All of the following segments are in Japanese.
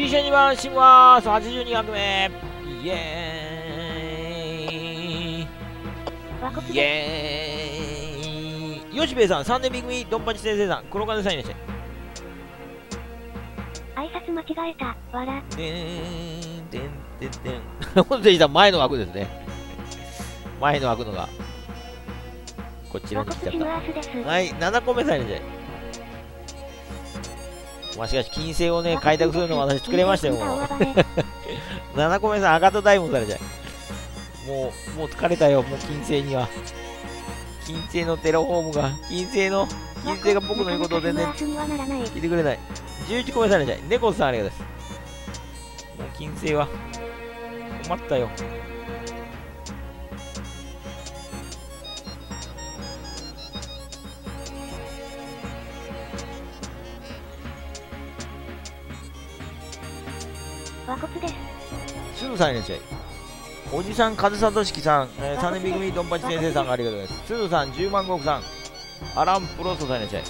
ギリシャに回します82学目。イエーイ。イエーイ。よしべえさん3年 B 組ドンパチ先生さん黒金さんいらっしゃい挨拶間違えた。わらでんでんでんでん。本当に前の枠ですね。前の枠のがこちらに来ちゃった。はい7個目さんいらっしゃいまあ、しかし、金星をね、開拓するの私作れましたよ、もう。7個目さん、赤とダイモンされちゃう。もう、もう疲れたよ、もう金星には。金星のテラフォームが、金星の、金星が僕の言うことを全然聞いてくれない。11個目されちゃい。猫さんありがとうございます。もう金星は、困ったよ。和骨です。すぐさんいらっしゃい。おじさん、風里式さん、えー、3年 B 組ドンパチ先生さんがありがとうございます。すずさん、10万石さん、アランプロストさんいらっしゃい。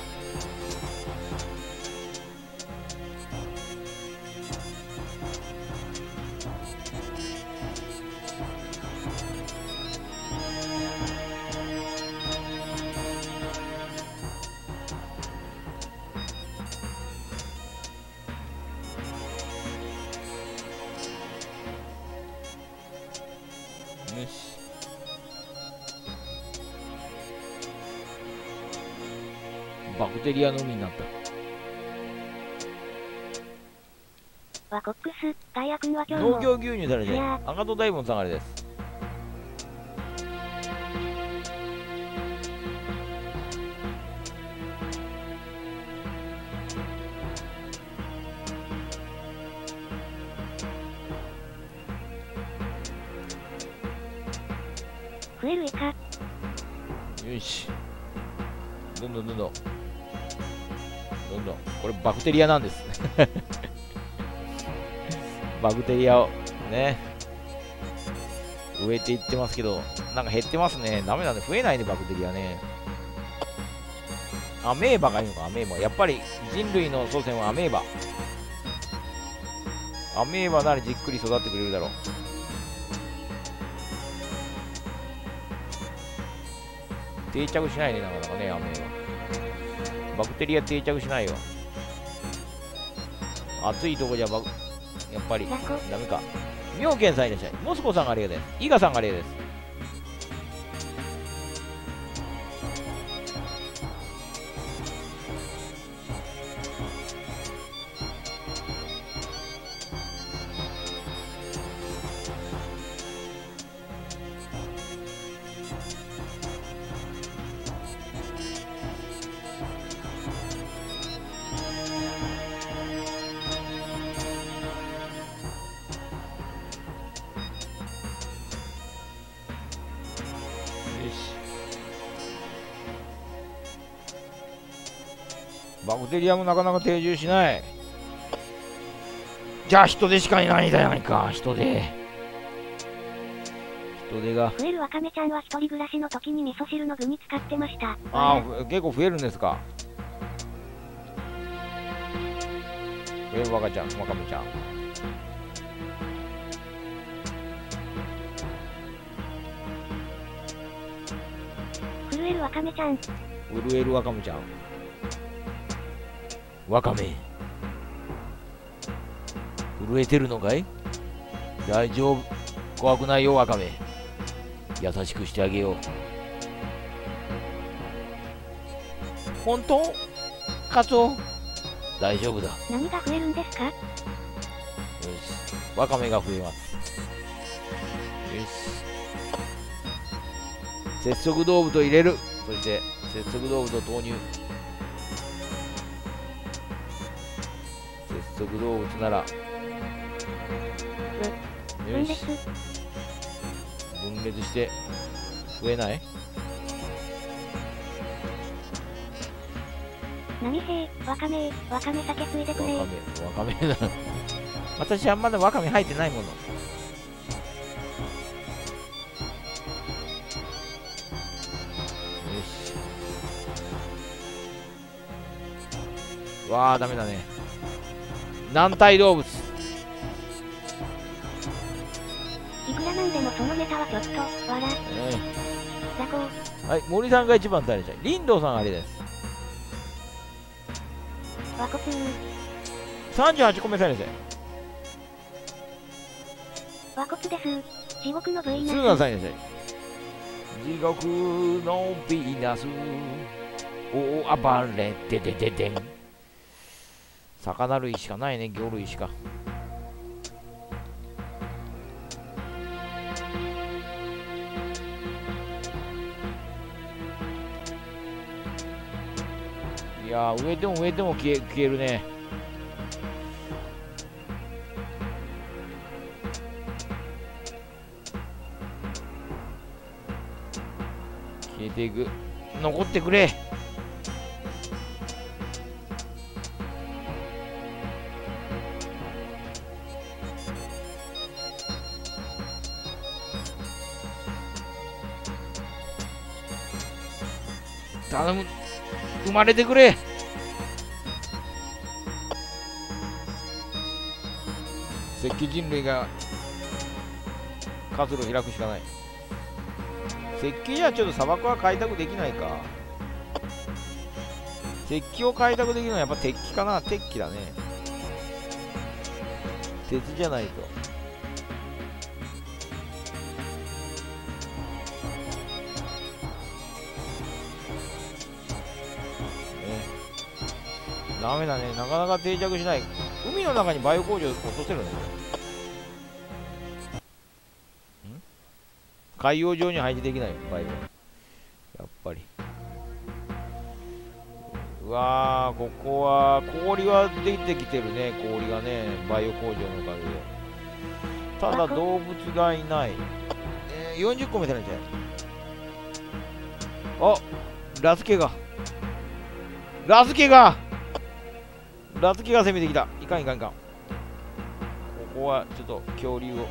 リアの海になった。ワコックス、ガイア君は今日農業牛乳だれで、赤戸大門さんあれです。増えるイカよし。どんどんどんどんんどんこれバクテリアなんです。バクテリアをね。植えていってますけどなんか減ってますね。ダメだね増えないねバクテリアね。アメーバがいいのか？アメーバ。やっぱり人類の祖先はアメーバ。アメーバならじっくり育ってくれるだろう。定着しないねなかなかねアメーバ。バクテリア定着しないよ。暑いとこじゃバやっぱりダメか。妙見さんいらっしゃい。モスコさんがありがとうです。伊賀さんがありがとうです。バリアもなかなか定住しない。じゃあ人手しかいないじゃないか。人手人手が。増えるわかめちゃんは一人暮らしの時に味噌汁の具に使ってました。ああ結構増えるんですか。増えるわかちゃんわかめちゃん。震えるわかめちゃん。震えるわかめちゃんワカメ震えてるのかい？大丈夫。怖くないよワカメ優しくしてあげよう。本当？カツオ？大丈夫だ。何が増えるんですか？よし。ワカメが増えます。よし。節足道具と入れる。そして節足道具と投入足動物なら。よし。分裂して増えない？何へわかめわかめ酒ついでくれ。わかめわかめだ。私はまだわかめ入ってないもの。よし。わあダメだね軟体動物。いくらなんでもそのネタはちょっと笑、えー、はい森さんが一番誰じゃ林道さんあれです。わこつ38個目されてわこつです。地獄の V ナスーナ先生。地獄のヴィーナス大暴れてててでん。魚類しかないね魚類しか。いやー植えても植えても消え消えるね。消えていく。残ってくれ。生まれてくれ。石器人類が活路を開くしかない。石器じゃちょっと砂漠は開拓できないか。石器を開拓できるのはやっぱ鉄器かな。鉄器だね。鉄じゃないと。ダメだね。なかなか定着しない。海の中にバイオ工場落とせるん？海洋上に配置できないよバイオ。やっぱり。うわーここは氷は出てきてるね。氷がねバイオ工場のおかげで。ただ動物がいない、えー、40個目じゃないじゃんあラスケがラスケがラスケが攻めてきた。いかんいかんいかん。ここはちょっと恐竜を。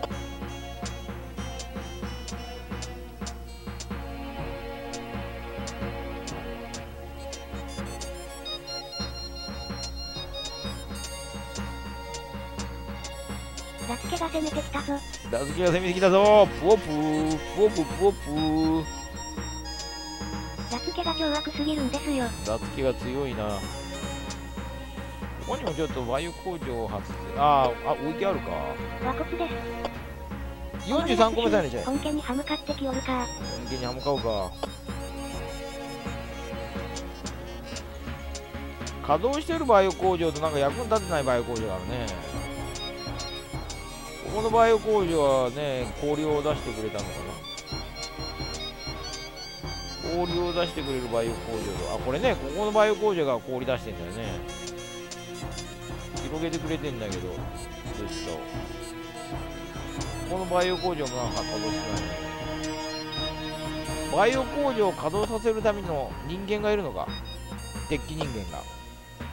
ラスケが攻めてきたぞ。ラスケが攻めてきたぞ。プオプー。プオププオプラスケが凶悪すぎるんですよ。ラスケが強いなここにもちょっとバイオ工場を発生。あーあ置いてあるか。和骨です。43個目さねじゃい本家に歯向かってきおるか。本家に歯向かうか。稼働してるバイオ工場となんか役に立ってないバイオ工場があるね。ここのバイオ工場はね氷を出してくれたのかな。氷を出してくれるバイオ工場。とあこれねここのバイオ工場が氷出してんだよね広げてくれてんだけどどうしたこのバイオ工場もなんか稼働してないね。バイオ工場を稼働させるための人間がいるのか？鉄器人間が。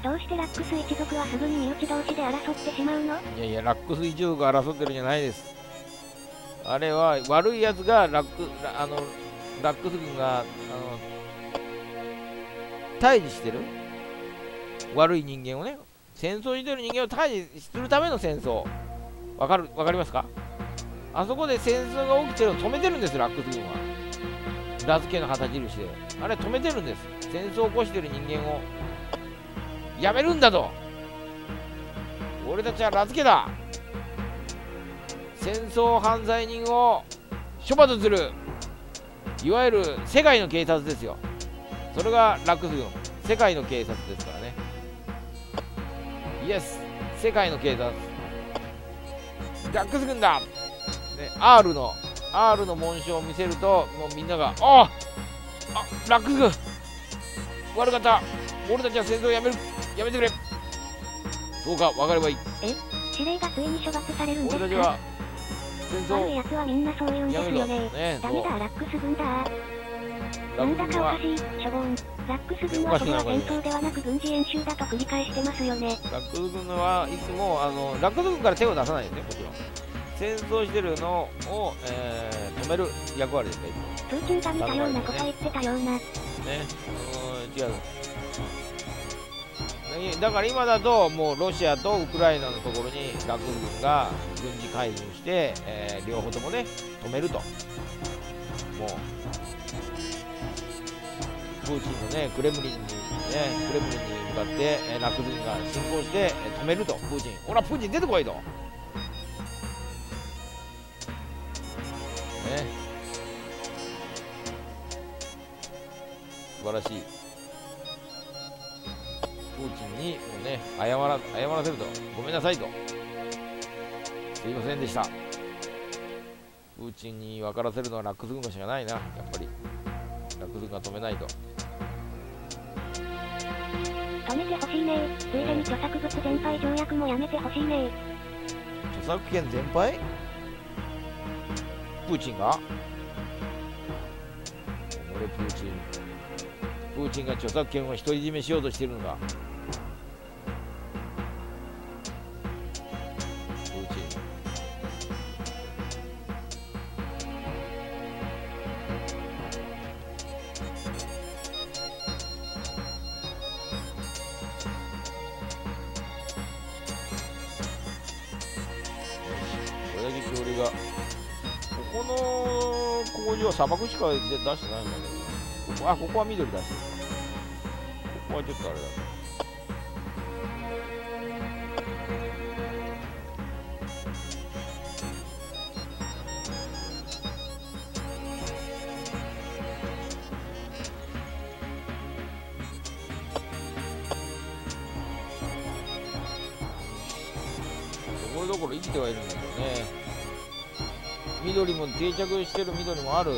どうしてラックス一族はすぐに身内同士で争ってしまうの？いやいやラックス一族が争ってるんじゃないです。あれは悪いやつがラックラあのラックス軍があの退治してる？悪い人間をね戦争してる人間を退治するための戦争。わかるわかりますか？あそこで戦争が起きてるのを止めてるんですラックス軍は。ラズケの旗印で。あれ止めてるんです。戦争を起こしてる人間を。やめるんだと。俺たちはラズケだ。戦争犯罪人を処罰する。いわゆる世界の警察ですよ。それがラックス軍。世界の警察ですからね。イエス世界の警察。ラックス軍だ、ね、R の R の紋章を見せるともうみんながああラックス軍。悪かった。俺たちは戦争をやめる。やめてくれ。そうか分かればいい。指令がついに処罰されるんですか？俺たちは戦争を悪い奴はみんなそう言うんですよね。ねダメだ、ラックス軍だ。ラなんだかおかしい、しょぼん。ラックス軍はこれは戦争ではなく軍事演習だと繰り返してますよね。ラックス軍はいつもあのラックス軍から手を出さないですねもちろん戦争してるのを、えー止める役割ですねいプーチンが似たようなこと言ってたような。ねうん違うねだから今だともうロシアとウクライナのところにラックス軍が軍事介入して、えー両方ともね止めるともうプーチンのねクレムリンにねクレムリンに向かって、えー、ラク軍が侵攻して、えー、止めると。プーチン。ほらプーチン出てこいと。ね。素晴らしい。プーチンにもうね謝ら謝らせると。ごめんなさいと。すいませんでした。プーチンに分からせるのはラックス軍しかないな。やっぱり。ラックス軍が止めないと。てほしいね。ついでに著作物全廃条約もやめてほしいね。著作権全廃プーチンが？俺プーチン。プーチンが著作権を独り占めしようとしてるのだ砂漠しか出してないんだけどここ。あ、ここは緑出してる。ここはちょっとあれだ定着してる緑もある。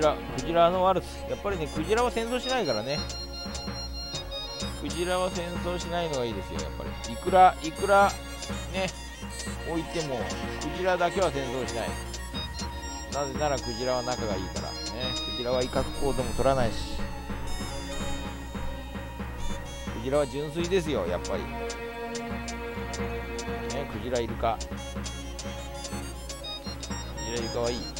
ラクジラの悪さやっぱりねクジラは戦争しないからね。クジラは戦争しないのがいいですよやっぱり。いくらいくらね置いてもクジラだけは戦争しない。なぜならクジラは仲がいいからね。クジラは威嚇行動も取らないし。クジラは純粋ですよやっぱり。ねクジライルカ。クジライルカはいい。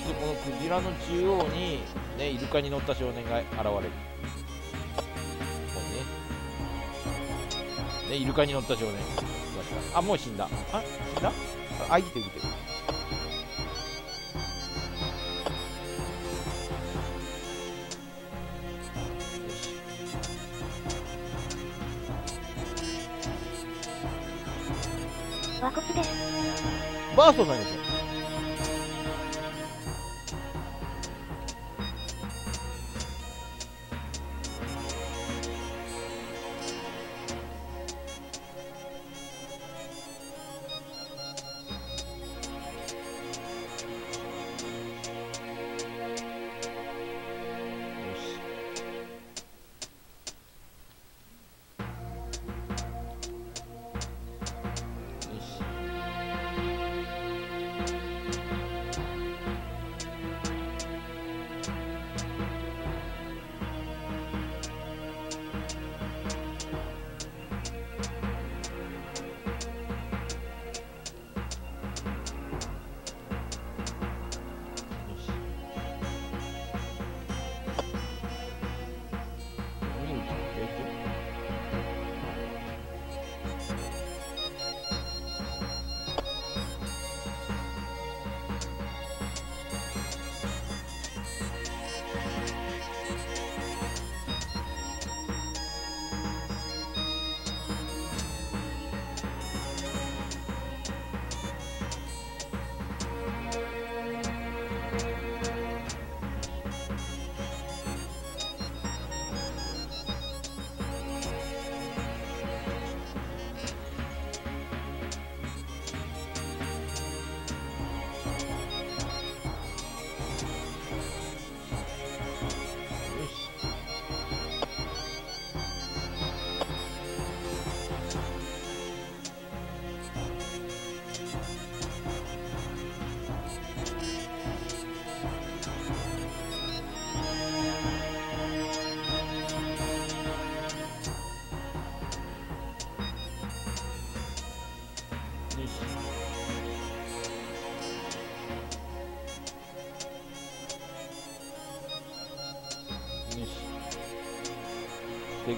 してこのクジラの中央に、ね、イルカに乗った少年が現れる。ここにね。ね、イルカに乗った少年。あ、もう死んだ。あ、死んだあ、生きてる生きてる。和骨です。バーストさんですよ。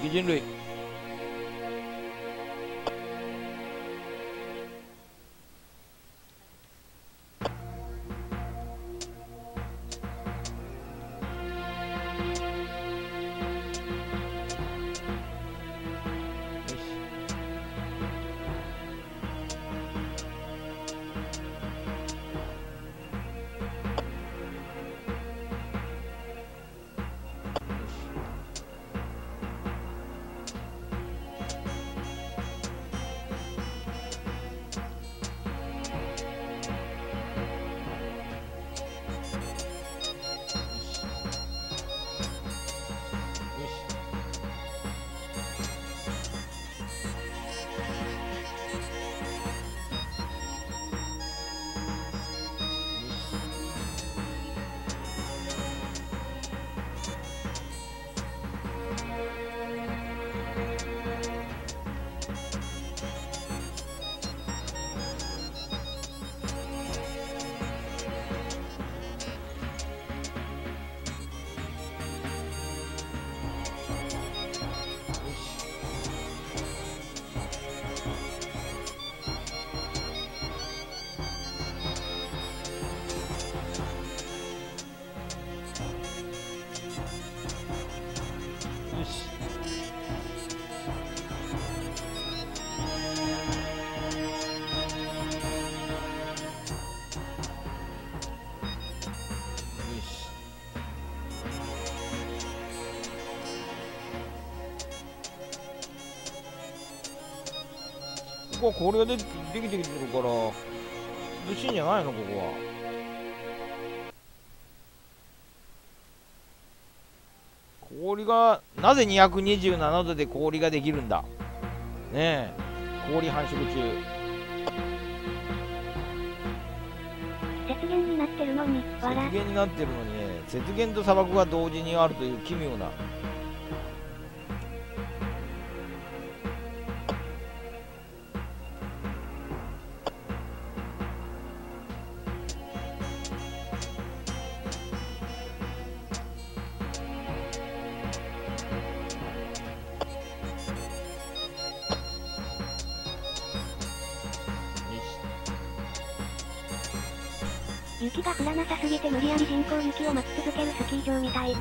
敵人類ここは氷がでできてきてるから涼しいんじゃないのここは。氷がなぜ227度で氷ができるんだ？ねえ。氷繁殖中。雪原になってるのに、雪。原になってるのにね雪原と砂漠が同時にあるという奇妙な雪が降らなさすぎて無理やり人工雪を巻き続けるスキー場みたい。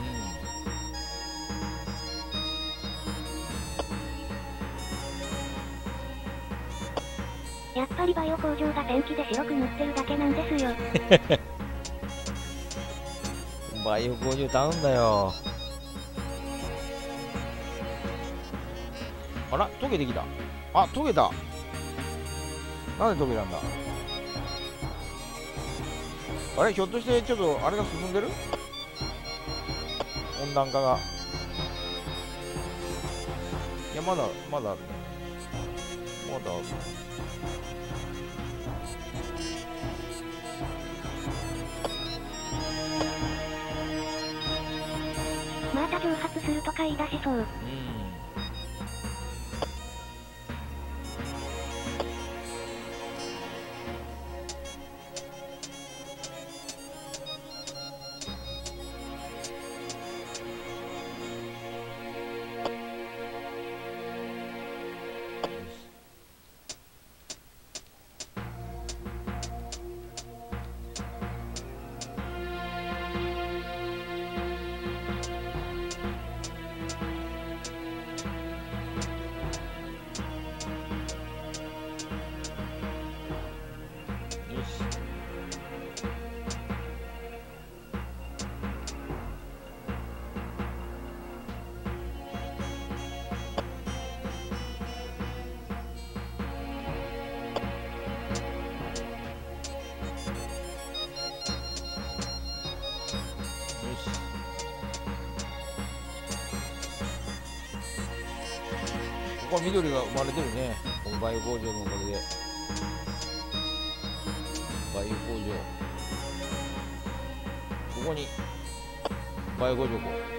やっぱりバイオ工場がペンキで白く塗ってるだけなんですよ。バイオ工場頼んだよあら溶けてきたあ溶けたなんで溶けたんだ？あれひょっとしてちょっとあれが進んでる？温暖化が。いやまだまだあるね。まだある。また蒸発するとか言い出しそう。うんここは緑が生まれてるね。このバイオ工場のおかげで。バイオ工場。ここにバイオ工場こう。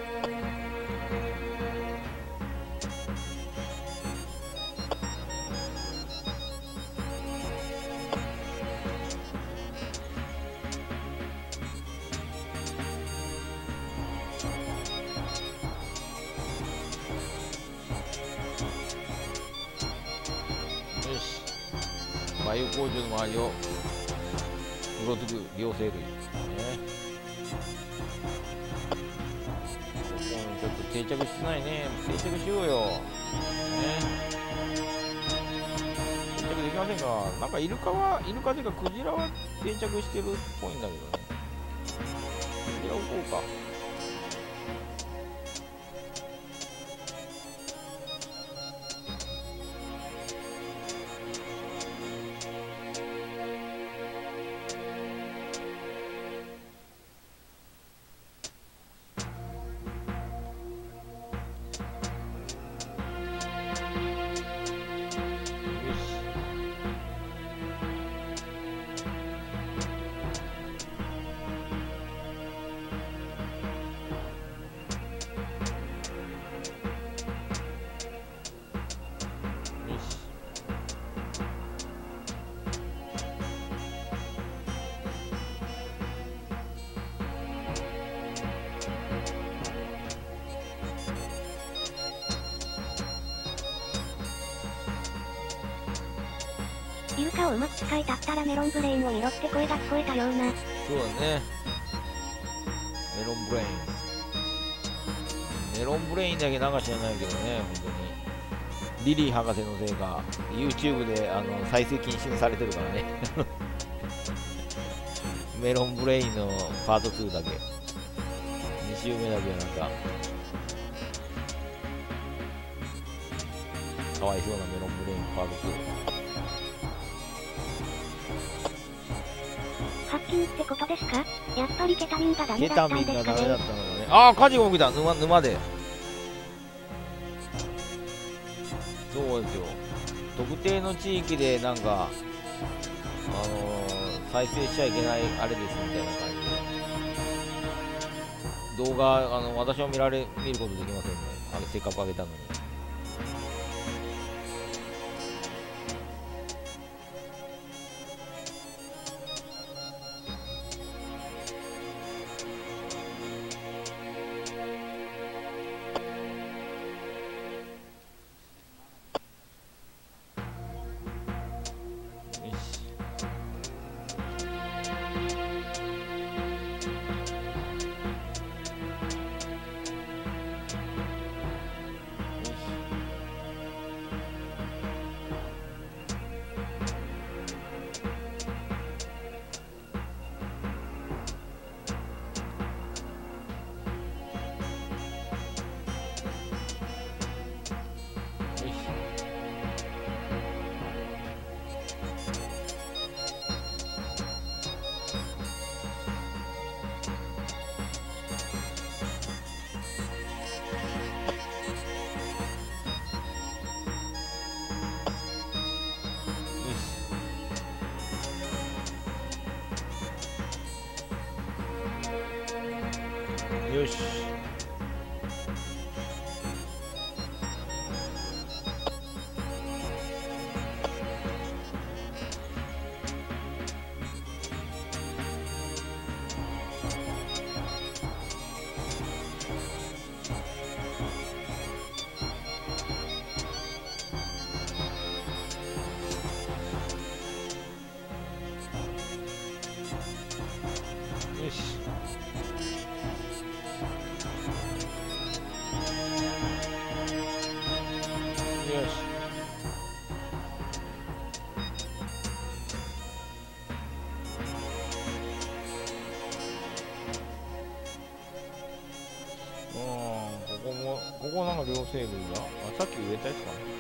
場の周りをうろつく両生類ですね。ここちょっと定着してないね。定着しようよ。ね。定着できませんか。なんかイルカはイルカというかクジラは定着してるっぽいんだけどね。クジラ置こうか。イルカをうまく使い立ったらメロンブレインを見ろって声が聞こえたような。そうだね。メロンブレイン。メロンブレインだけなんか知らないけどね、本当に。リリー博士のせいか、YouTube であの再生禁止にされてるからね。メロンブレインのパート2だけ。2週目だけなんか、かわいそうなメロンブレインパート2。金ってことですか？やっぱりケタミンがダメだったんですかね。ケタミンがダメだったのね。ああ、火事が起きた。沼、沼で。そうですよ。特定の地域でなんか、あのー、再生しちゃいけないあれですみたいな感じで。動画、あの、私は見られ、見ることできませんね。あれ、せっかくあげたのに。よしここなんか両生類があさっき植えたやつかな。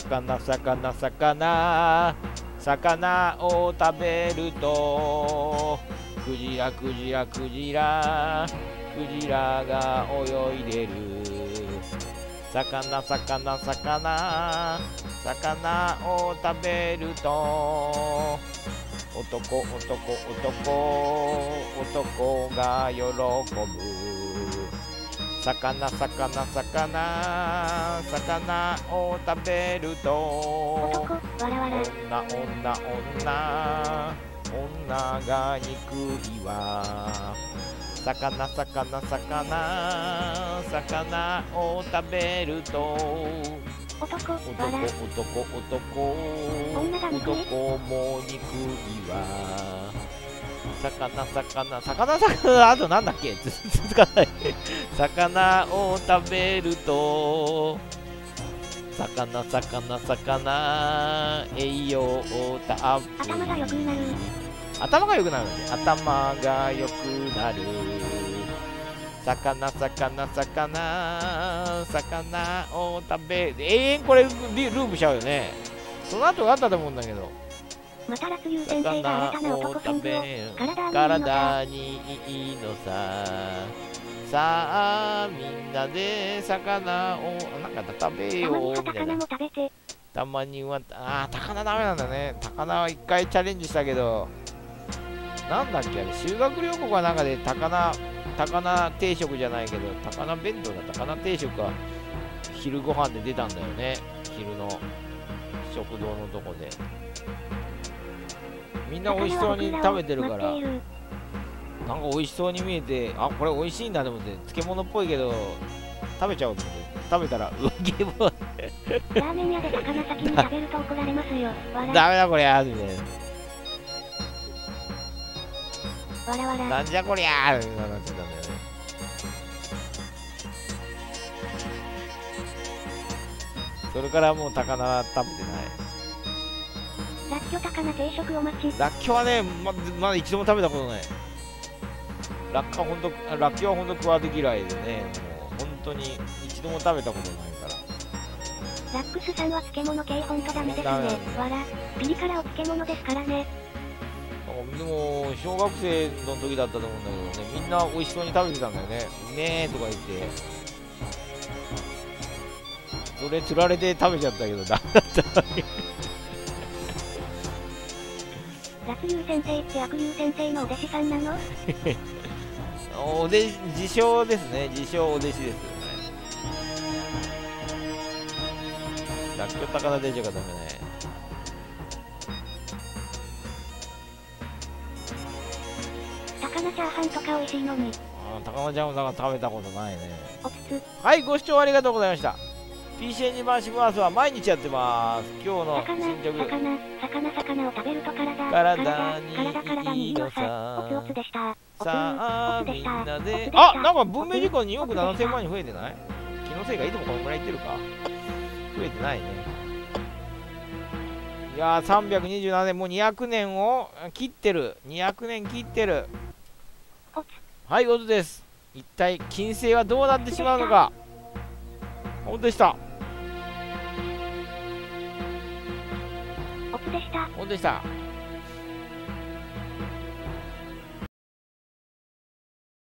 魚魚魚。魚を食べるとクジラクジラクジラ。クジラが泳いでる。魚魚魚。魚を食べると男男男。男が喜ぶ。魚魚魚魚を食べると。女女女女が憎いわ魚魚魚魚を食べると。男、わ男ら。男男男も憎いわ魚魚魚魚あとなんだっけ？続かない。魚を食べると魚魚魚栄養をたっぷり。頭が良くなる頭が良くなる頭が良くなる。魚魚魚魚を食べ永遠これループしちゃうよね。その後があったと思うんだけど。また脱優先生が新たな男ソングを体にいいのさ。さあみんなで魚をなんか食べようみたいな。たまにはあー高菜ダメなんだね高菜は一回チャレンジしたけどなんだっけあれ修学旅行かなんかで高菜高菜定食じゃないけど高菜弁当だ高菜定食が昼ご飯で出たんだよね昼の食堂のとこでみんな美味しそうに食べてるからなんか美味しそうに見えてあこれ美味しいんだと思って漬物っぽいけど食べちゃおうと思って食べたらうわゲームはラーメン屋で魚先に食べると怒られますよ。ダメだこりゃーみたいなわらわら。なんじゃこりゃーみたいななってたんだよね。それからもう高菜食べてない。らっきょ高菜定食お待ち。ラッキョはね、ままだ一度も食べたことない。ラッキョはほんと、あラッキョはほんと食わず嫌いでね、もう本当に一度も食べたことないから。ラックスさんは漬物系ほんとダメですねわら。ピリ辛お漬物ですからね。あでも、小学生の時だったと思うんだけどね、みんな美味しそうに食べてたんだよね。うめえとか言って。それ釣られて食べちゃったけど、ダメだった。脱優先生って悪友先生のお弟子さんなの？お弟子自称ですね。自称お弟子ですよね。らっきょ高菜定食がダメね。高菜チャーハンとか美味しいのに。あー高菜ちゃんもだから食べたことないね。おつつ。はいご視聴ありがとうございました PC エンジンマンシブアースは毎日やってます。今日の魚、進捗魚、魚、魚を食べると体、体にいいのさ。さ。おつおつでした。おつさあみんなで。あなんか文明時間2億7000万に増えてない？気のせいかいつもこのぐらいいってるか。増えてないね。いやー327年もう200年を切ってる。200年切ってる。おつ。はいオズです。一体金星はどうなってしまうのか。本当でした本当でした。